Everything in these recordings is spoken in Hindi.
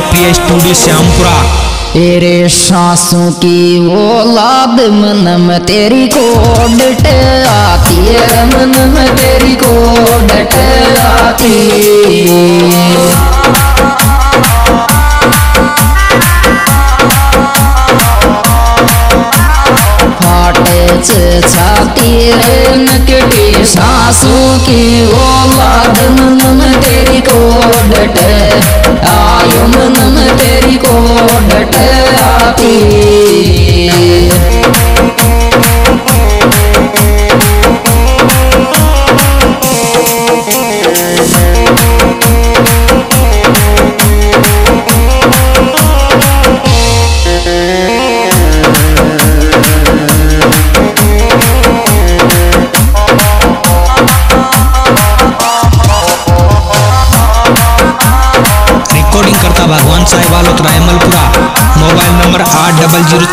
मीडिया स्टूडियो श्यामपुरा तेरे सासों की औलाद मन में तेरी कोडट आती है मन में तेरी कोडट आती। फाटे छाती है नकटी सासू की औलाद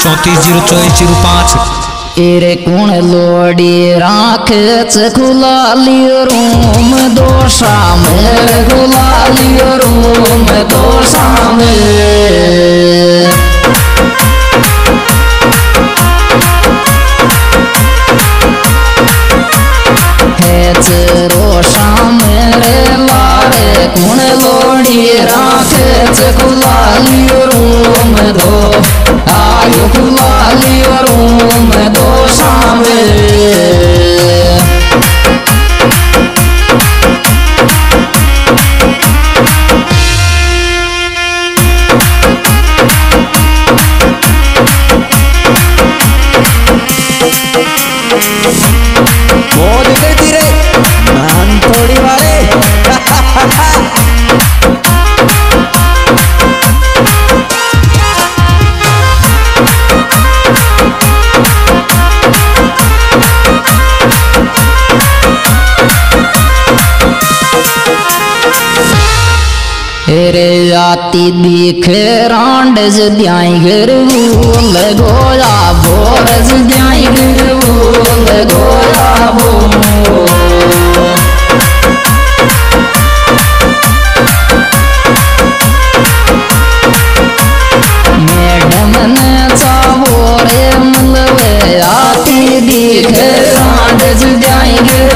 ચોત્રીસ જીરો ચોવીસ જીરો પાંચ એરે કોણ લોડી રાખે છે ખુલાલી રૂમ દોશા મેળ ગુલાલી રૂમ દો रे आती दिख घर भूल गोया भोरज द्याई घर भूल गोया भो मैडम ने चाहो रे आती दिख रांडज द्याई घर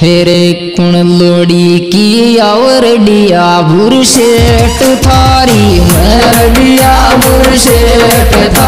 हेरे कुण लोड़ी की और डिया बुरशेट थारी मर डिया बुरशेट थारी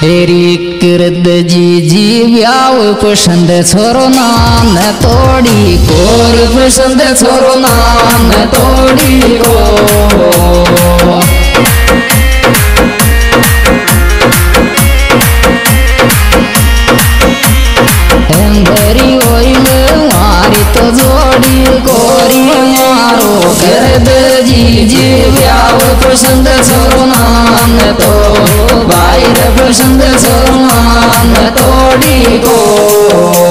हेरी कृद जी जी व्याव पसंद छोरो नान तोड़ी कोर पसंद छोरो नान तोड़ी को अंदरी ओइल मारी तो जोड़ी कोरी मारो जी जी व्याव पसंद छोरो नान तो बाहर पसंद छोरो तोड़ी को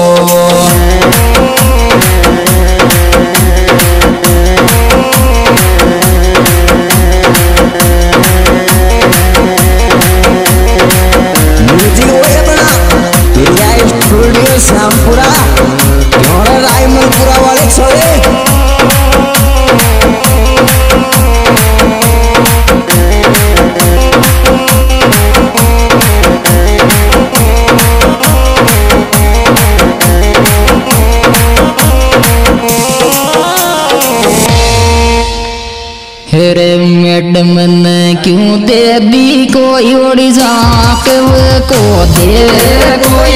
हेरे मैडम ने क्यों दे दी कोई ओड़ी जाक को दे कोई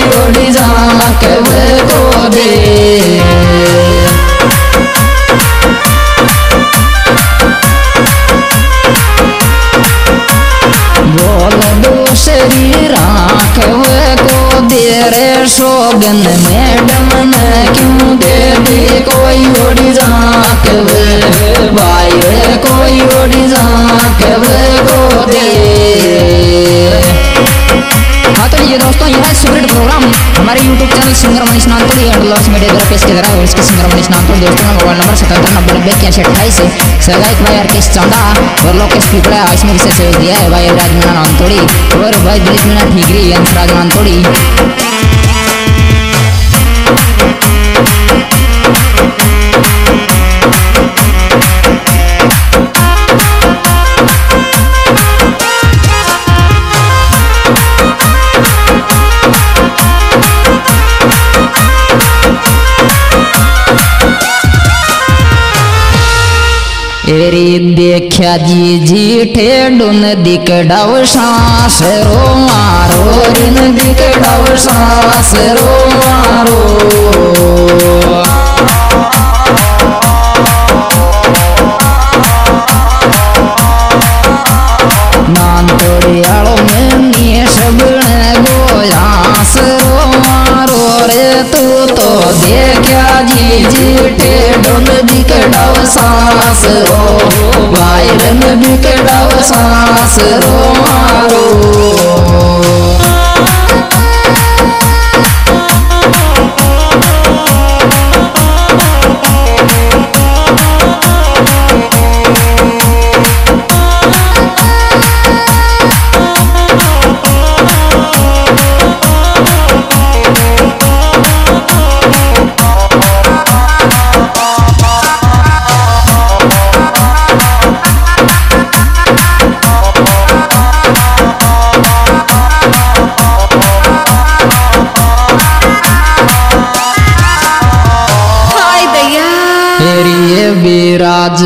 लॉस मीडिया द्वारा पेश किया जा रहा है इसके सिंगर मनीष नानपुरी दोस्तों मोबाइल नंबर सतहत्तर नब्बे नब्बे इक्यासी अट्ठाईस सहगायक भाई आरकेश चंदा और लोकेश पिपड़ा इसमें विशेष दिया है भाई राज मीना नानतोड़ी और भाई दिलीप मीना ठीकरी अंशराज नानतोड़ी एरी देखा जी जी ठेडुन दिकड़ाव सांस रो, मारो रिन दिकड़ाव सांस रो, मारो। नान तोड़ी आलो में रो, मारो। तू तो देखा जी जी टेडुन दिकड़ाव सांस वायरन दिकड़ाव सांस